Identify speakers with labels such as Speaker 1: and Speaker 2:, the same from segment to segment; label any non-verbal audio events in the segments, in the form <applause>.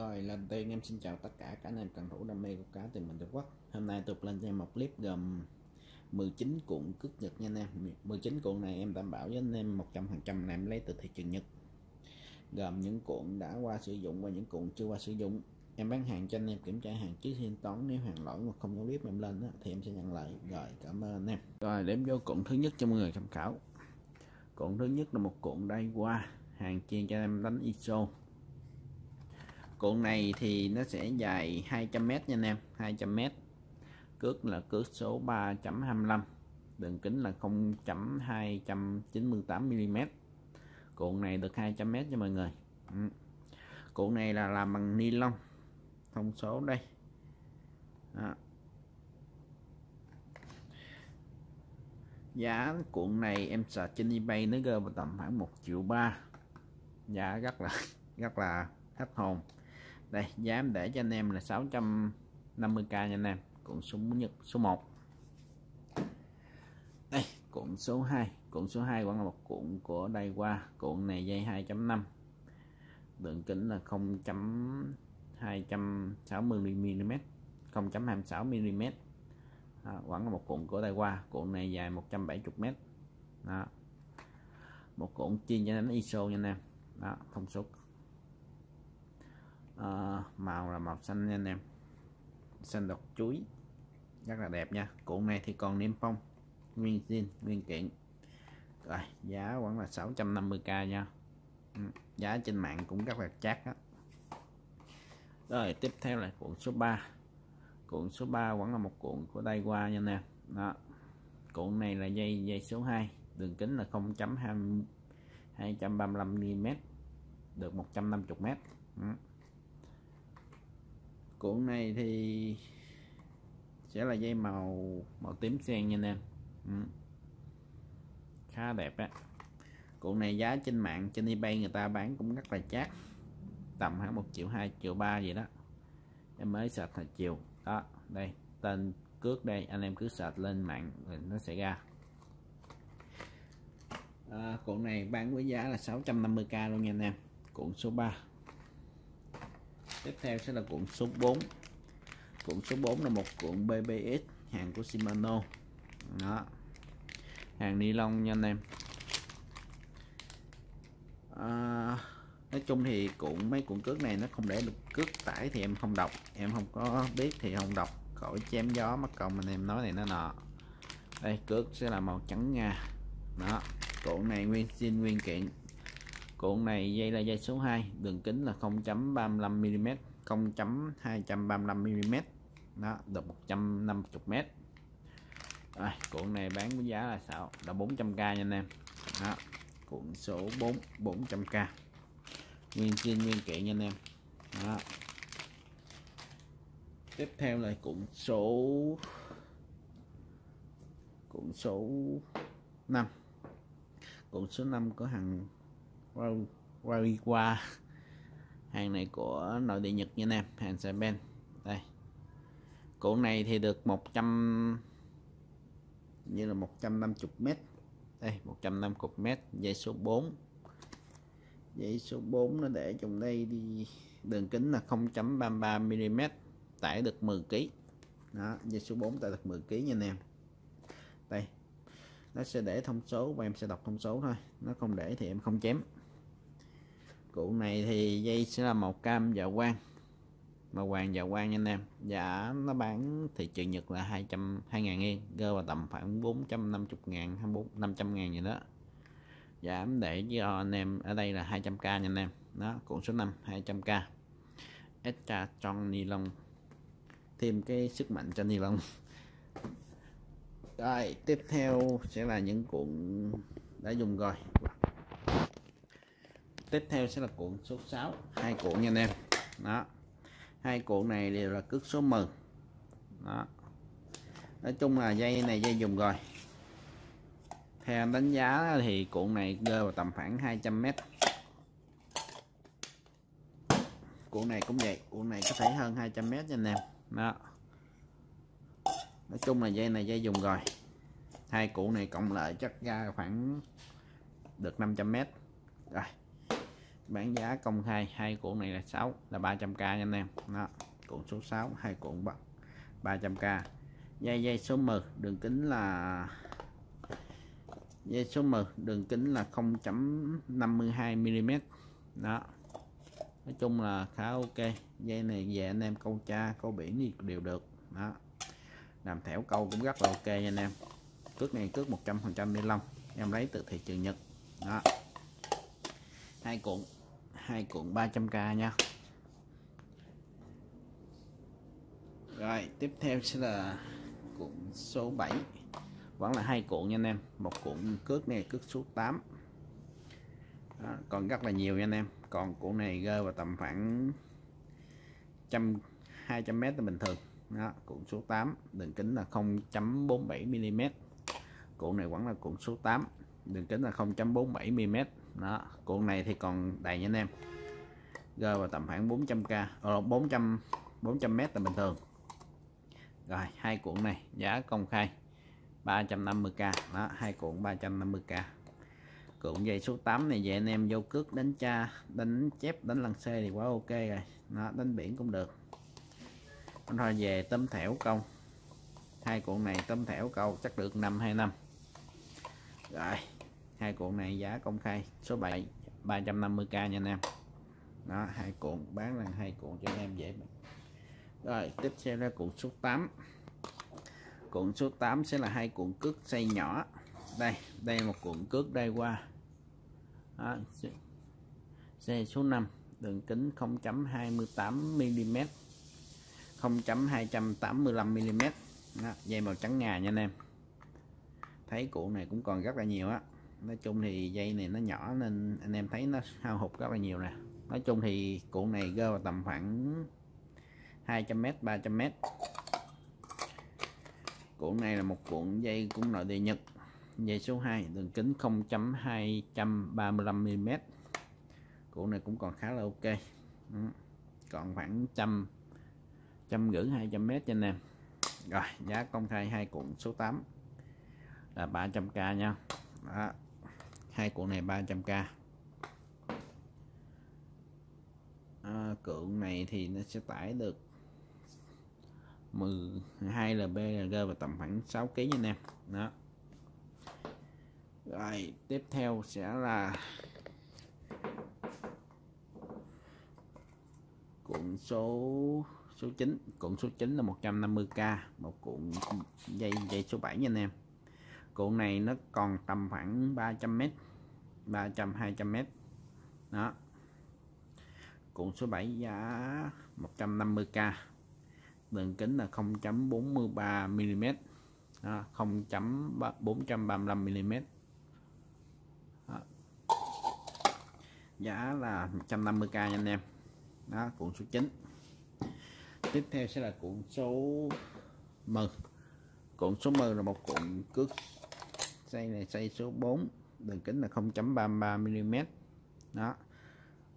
Speaker 1: Rồi lần tiên em xin chào tất cả các anh em cần thủ đam mê của cá tìm mình Trung Quốc Hôm nay tôi lên cho em một clip gồm 19 cuộn cước Nhật nha anh em. 19 cuộn này em đảm bảo với anh em 100% là em lấy từ thị trường Nhật. Gồm những cuộn đã qua sử dụng và những cuộn chưa qua sử dụng. Em bán hàng cho anh em kiểm tra hàng trước khi thanh toán Nếu hàng lỗi mà không có clip em lên đó, thì em sẽ nhận lại. Rồi cảm ơn anh em. Rồi đếm vô cuộn thứ nhất cho mọi người tham khảo. Cuộn thứ nhất là một cuộn đai qua Hàng chiên cho em đánh ISO cuộn này thì nó sẽ dài 200m nha anh em 200m cước là cước số 3.25 đường kính là 0.298mm cuộn này được 200m cho mọi người. Ừ. cuộn này là làm bằng ni lông, thông số đây. Đó. giá cuộn này em sợ trên ebay nó rơi vào tầm khoảng 1 triệu ba. Giá rất là <laughs> rất là hết hồn đây giá em để cho anh em là 650k nha anh em. Cuộn số nhất số 1 đây cuộn số 2 cuộn số 2 vẫn là một cuộn của đây qua cuộn này dây 2.5 đường kính là 0.260mm 0.26mm đó, vẫn là một cuộn của đây qua cuộn này dài 170m đó. Một cuộn chuyên cho đánh ISO nha anh em. Đó thông số à, màu là màu xanh nha anh em. Xanh độc chuối. Rất là đẹp nha. Cuộn này thì còn niêm phong nguyên zin nguyên kiện. Rồi giá khoảng là 650k nha. Ừ, giá trên mạng cũng rất là chắc á. Rồi tiếp theo là cuộn số 3 cuộn số 3 vẫn là một cuộn của đây qua nha nè đó. Cuộn này là dây dây số 2 đường kính là 0.235 mm được 150 m ừ cuộn này thì sẽ là dây màu màu tím sen nha anh em. Ừ. khá đẹp á. Cuộn này giá trên mạng trên ebay người ta bán cũng rất là chát tầm khoảng một triệu hai triệu ba gì đó. Em mới sạch hồi chiều. Đó đây tên cước đây. Anh em cứ sạch lên mạng thì nó sẽ ra. À, cuộn này bán với giá là 650k luôn nha anh em. Cuộn số 3 tiếp theo sẽ là cuộn số 4 cuộn số 4 là một cuộn BBS hàng của Shimano. Đó. Hàng ni lông nha anh em. À, nói chung thì cuộn mấy cuộn cước này nó không để được cước tải thì em không đọc. Em không có biết thì không đọc. Khỏi chém gió mất công anh em nói này nó nọ. Đây cước sẽ là màu trắng nga đó. Cuộn này nguyên xin nguyên kiện cuộn này dây là dây số 2 đường kính là 0.35mm 0.235mm đó được 150m rồi, cuộn này bán với giá là sao? Là 400k nha anh em. Đó cuộn số 4 400k nguyên trên nguyên kiện nha anh em. Đó. Tiếp theo là cuộn số cuộn số 5 cuộn số 5 có hàng Wariwa hàng này của nội địa Nhật nha anh em hàng Japan đây. Cổ này thì được 100 như là 150 mét. Đây 150 mét, dây số 4 dây số 4 nó để trong đây đi đường kính là 0.33 mm tải được 10 kg đó, dây số 4 tải được 10 kg nha anh em đây. Nó sẽ để thông số và em sẽ đọc thông số thôi. Nó không để thì em không chém cụ này thì dây sẽ là màu cam và quang. Màu vàng và quang nha anh em. Giá nó bán thị trường Nhật là 200 2.000 yên, rơi vào tầm khoảng 450 ngàn 24 500 ngàn gì đó. Giảm để cho anh em ở đây là 200k nha anh em. Đó, cuộn số 5 200k extra trong ni lông thêm cái sức mạnh cho ni lông rồi, tiếp theo sẽ là những cuộn đã dùng rồi tiếp theo sẽ là cuộn số 6 hai cuộn nha anh em. Đó. Hai cuộn này đều là cước số 10 đó. Nói chung là dây này dây dùng rồi. Theo đánh giá thì cuộn này rơi vào tầm khoảng 200 mét. Cuộn này cũng vậy. Cuộn này có thể hơn 200 mét nha anh em. Đó. Nói chung là dây này dây dùng rồi. Hai cuộn này cộng lại chắc ra khoảng được 500 mét. Rồi bán giá công khai, hai cuộn này là 6 là 300k nha anh em. Đó, cuộn số 6 hai cuộn bằng 300k dây dây số 10 đường kính là, dây số 10 đường kính là 0.52 mm đó, nói chung là khá ok. Dây này về anh em câu cha câu biển gì đều được. Đó, làm thẻo câu cũng rất là ok nha anh em. Cước này cước 100% ni lông, em lấy từ thị trường Nhật. Đó, hai cuộn hai cuộn 300k nha. Rồi tiếp theo sẽ là cuộn số 7 vẫn là hai cuộn nha anh em. Một cuộn cước này cước số 8 đó, còn rất là nhiều nha anh em. Còn cuộn này rơi vào tầm khoảng trăm 200 m là bình thường. Đó, cuộn số 8 đường kính là 0.47 mm cuộn này vẫn là cuộn số 8 đường kính là 0.47 mm đó cuộn này thì còn đầy nha anh em. Rơi vào tầm khoảng 400k ờ, 400 400 mét là bình thường. Rồi hai cuộn này giá công khai 350k đó hai cuộn 350k cuộn dây số 8 này về anh em vô cước đánh cha đánh chép đánh lăng xe thì quá ok rồi. Nó đánh biển cũng được. Rồi về tấm thẻo công hai cuộn này tấm thẻo câu chắc được năm hai năm. Rồi hai cuộn này giá công khai số 7 350k nha anh em. Đó hai cuộn bán là hai cuộn cho anh em dễ rồi tiếp theo là cuộn số 8 cuộn số 8 sẽ là hai cuộn cước xây nhỏ. Đây đây một cuộn cước đây qua. Đó, xe số 5 đường kính 0.28 mm 0.285 mm dây màu trắng ngà nha anh em. Thấy cuộn này cũng còn rất là nhiều á nói chung thì dây này nó nhỏ nên anh em thấy nó hao hụt rất là nhiều nè. Nói chung thì cuộn này rơi vào tầm khoảng 200m 300m cuộn này là một cuộn dây cũng nội địa Nhật. Dây số 2 đường kính 0.235mm cuộn này cũng còn khá là ok. Ừ, còn khoảng trăm trăm rưỡi 200 mét cho anh em. Rồi, giá công khai hai cuộn số 8 là 300k nha. Đó hai cuộn này 300k à, cuộn này thì nó sẽ tải được 12 lb rơi vào tầm khoảng 6 kg nha anh em. Đó. Rồi tiếp theo sẽ là cuộn số số 9 cuộn số 9 là 150k một cuộn dây dây số 7 nha anh em. Cuộn này nó còn tầm khoảng 300m 300 200m đó. Cuộn số 7 giá 150k đường kính là 0.43 mm đó, 0.435 mm đó. giá là 150k nha anh em. Đó cuộn số 9 tiếp theo sẽ là cuộn số 10 cuộn số 10 là một cuộn cước xây này xây số 4 đường kính là 0.33 mm đó.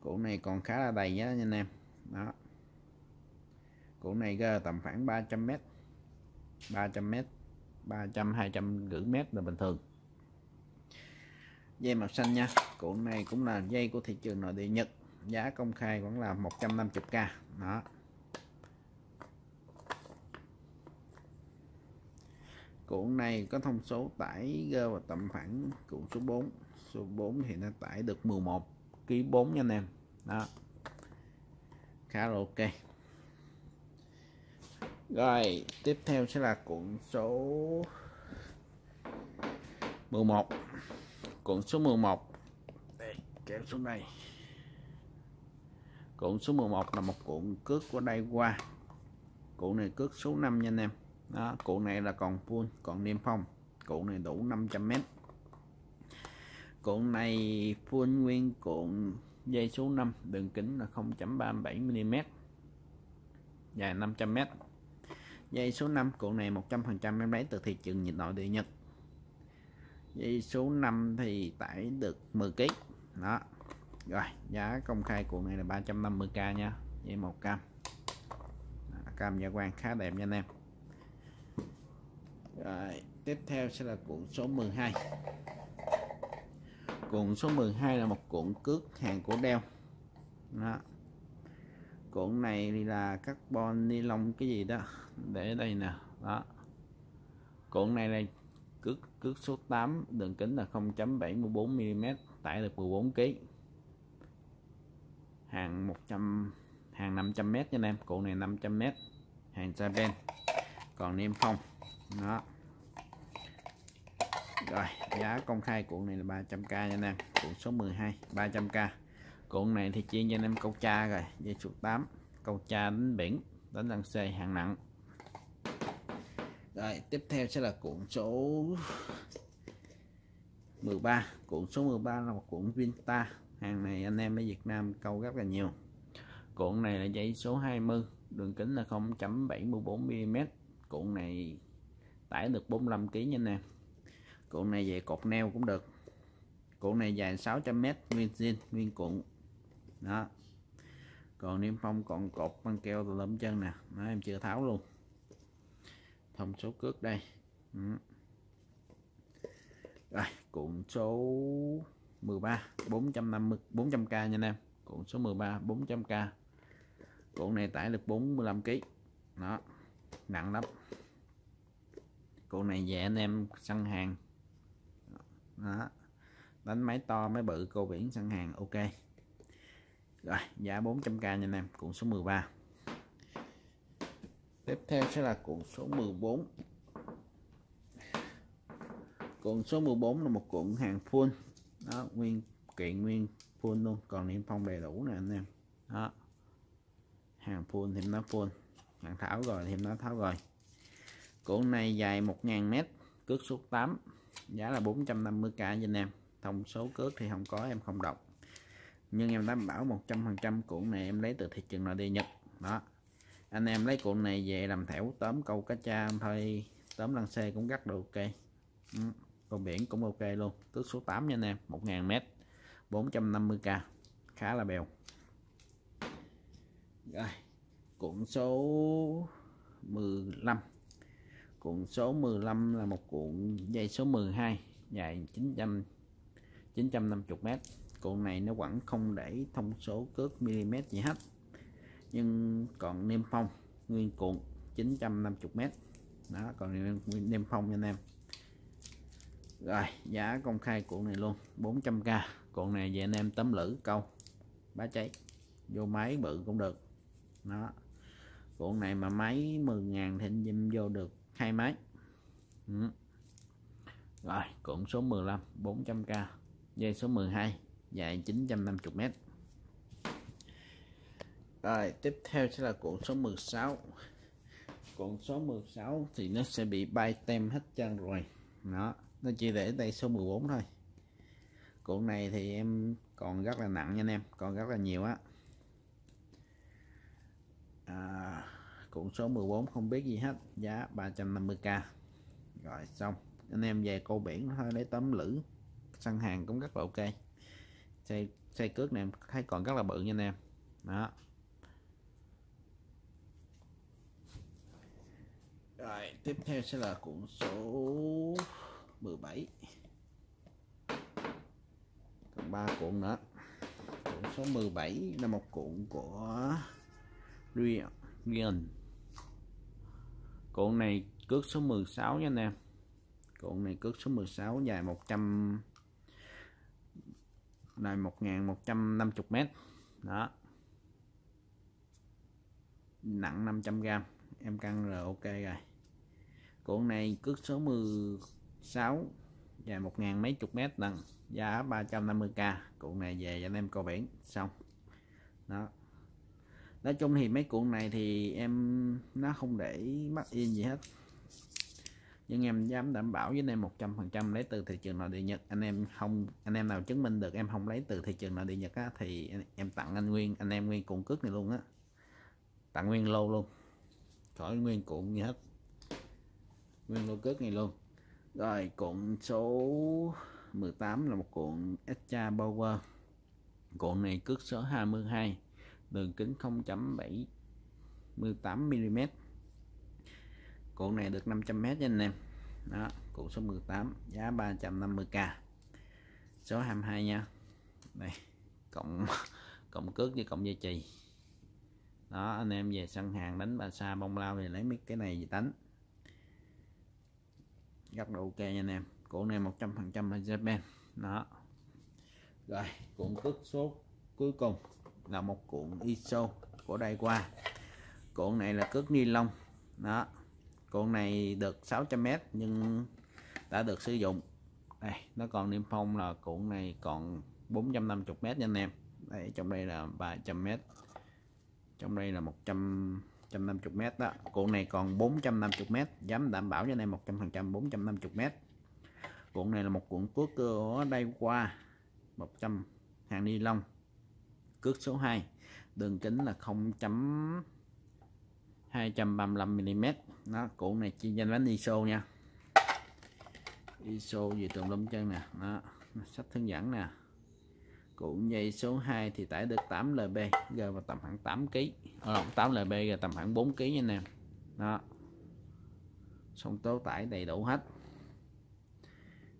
Speaker 1: Cuộn này còn khá là đầy nhé anh em. Đó. Cuộn này ra tầm khoảng 300 m 300 m 300 200 rưỡi mét là bình thường. Dây màu xanh nha. Cuộn này cũng là dây của thị trường nội địa Nhật. Giá công khai vẫn là 150k đó. Cuộn này có thông số tải rơi vào tầm khoảng cuộn số 4 số 4 thì nó tải được 11 ký 4 nha anh em. Đó. Khá là ok. Rồi, tiếp theo sẽ là cuộn số 11 cuộn số 11 đây, kéo xuống đây. Cuộn số 11 là một cuộn cước của đây qua cuộn này cước số 5 nha anh em đó cụ này là còn full, còn niêm phong. Cụ này đủ 500m cuộn này full nguyên cuộn dây số 5 đường kính là 0.37mm dài 500m dây số 5 cuộn này 100% em lấy từ thị trường nhiệt nội địa Nhật. Dây số 5 thì tải được 10 kg đó. Rồi, giá công khai cuộn này là 350k nha. Dây một cam. Cam gia quan khá đẹp nha anh em rồi, tiếp theo sẽ là cuộn số 12 cuộn số 12 là một cuộn cước hàng của đeo đó. Cuộn này thì là carbon ni lông cái gì đó. Để đây nè. Đó. Cuộn này là cước cước số 8 đường kính là 0.74 mm tải được 14 kg hàng 100 hàng 500 m nha anh em. Cuộn này 500 m hàng xa bên còn niêm phong. Đó rồi, giá công khai cuộn này là 300k nha anh em. Cuộn số 12 300k cuộn này thì chuyên cho anh em câu cha rồi. Dây số 8 câu cha đến biển đánh lăng xe hạng nặng. Rồi, tiếp theo sẽ là cuộn số 13 cuộn số 13 là một cuộn Vinta. Hàng này anh em ở Việt Nam câu rất là nhiều. Cuộn này là dây số 20 đường kính là 0.74mm cuộn này tải được 45 kg nha anh em cuộn này về cột neo cũng được. Cuộn này dài 600m nguyên zin, nguyên cuộn. Đó. Còn niêm phong còn cột băng keo từ lấm chân nè. Nó em chưa tháo luôn. Thông số cước đây. Ừ. rồi, cuộn số 13 450 400k nha anh em. Cuộn số 13 400k cuộn này tải được 45 kg đó, nặng lắm. Cuộn này về anh em săn hàng đó. Đánh máy to máy bự, cô biển sẵn hàng, ok. Rồi, giá 400k nha anh em, cuộn số 13 tiếp theo sẽ là cuộn số 14 cuộn số 14 là một cuộn hàng full. Đó, nguyên kiện nguyên full luôn, còn niêm phong đầy đủ nè anh em. Đó. Hàng full thì nó full, hàng tháo rồi thì nó tháo rồi. Cuộn này dài 1.000 mét, cước số 8 giá là 450k cho anh em. Thông số cước thì không có, em không đọc. Nhưng em đảm bảo 100% cuộn này em lấy từ thị trường nội địa Nhật. Đó. Anh em lấy cuộn này về làm thẻo, tóm câu cá cha thôi. Tóm lăng xe cũng rất được, ok. Ừ. câu biển cũng ok luôn. Cước số 8 nha anh em 1000m 450k khá là bèo. Rồi, cuộn số 15 cuộn số 15 là một cuộn dây số 12 dài 900 950 m cuộn này nó vẫn không để thông số cước mm gì hết, nhưng còn niêm phong, nguyên cuộn 950 m đó, còn niêm phong nha anh em. Rồi, giá công khai cuộn này luôn 400k cuộn này về anh em tấm lử câu bá cháy, vô máy bự cũng được. Đó, cuộn này mà máy 10.000 thì anh dâm vô được hai máy ừ. rồi cuộn số 15 400k dây số 12 dài 950m rồi tiếp theo sẽ là cuộn số 16 cuộn số 16 thì nó sẽ bị bay tem hết chân rồi. Đó nó chỉ để đây số 14 thôi. Cuộn này thì em còn rất là nặng nha anh em còn rất là nhiều á. À, cuộn số 14 không biết gì hết. Giá 350k rồi, xong. Anh em về câu biển thôi lấy tấm lử. Săn hàng cũng rất là ok. Xe xe cước này em thấy còn rất là bự nha anh em. Đó. Rồi, tiếp theo sẽ là cuộn số 17 còn ba cuộn nữa. Cuộn số 17 là một cuộn của Rian cuộn này cước số 16 nha anh em. Cuộn này cước số 16 dài 100 dài 1150 m đó. Nặng 500 g em căng rồi, ok rồi. Cuộn này cước số 16 dài 1000 mấy chục mét nặng, giá 350k cuộn này về cho anh em coi biển, xong. Đó nói chung thì mấy cuộn này thì em nó không để mất yên gì hết. Nhưng em dám đảm bảo với anh em 100% lấy từ thị trường nội địa Nhật. Anh em không anh em nào chứng minh được em không lấy từ thị trường nội địa Nhật á, thì em tặng anh nguyên anh em nguyên cuộn cước này luôn á. Tặng nguyên lô luôn. Khỏi nguyên cuộn gì hết. Nguyên lô cước này luôn. Rồi cuộn số 18 là một cuộn Extra Power. Cuộn này cước số 22 đường kính 0.78mm cuộn này được 500m nha anh em. Đó cuộn số 18 giá 350k số 22 nha. Đây cộng <laughs> cộng cước với cộng dây chì. Đó, anh em về sân hàng đánh bà sa bông lao thì lấy mấy cái này về đánh. Góc độ ok nha anh em. Cuộn này 100% là Japan đó. Rồi cuộn cước số cuối cùng là một cuộn ISO của đây qua cuộn này là cước ni lông. Đó. Cuộn này được 600m nhưng đã được sử dụng. Đây, nó còn niêm phong là cuộn này còn 450m nha anh em. Đây, trong đây là 300m trong đây là 100 150m đó. Cuộn này còn 450m dám đảm bảo cho anh em 100% 450m cuộn này là một cuộn cước của đây qua 100 hàng ni lông cước số 2 đường kính là 0.235mm nó cuộn này chi danh bánh ISO nha. ISO gì tùm lum chân nè. Đó sách hướng dẫn nè. Cuộn dây số 2 thì tải được 8 lb rơi vào tầm khoảng 8 kg ờ, 8 lb rồi tầm khoảng 4 kg nha anh em. Đó. Xong tố tải đầy đủ hết.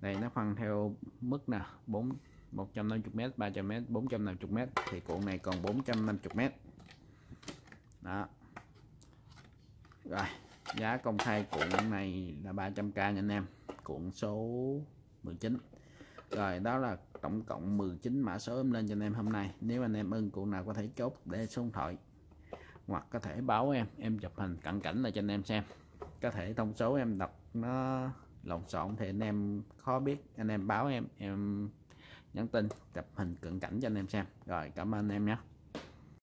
Speaker 1: Đây nó phân theo mức nè 4 150m 300m 450m thì cuộn này còn 450m đó. Rồi, giá công khai cuộn này là 300k nha anh em, cuộn số 19 rồi, đó là tổng cộng 19 mã số em lên cho anh em hôm nay. Nếu anh em ưng cuộn nào có thể chốt để số điện thoại, hoặc có thể báo em em chụp hình cận cảnh lại cho anh em xem. Có thể thông số em đọc nó lộn xộn thì anh em khó biết. Anh em báo em em nhắn tin, chụp hình cận cảnh cho anh em xem. Rồi, cảm ơn anh em nhé.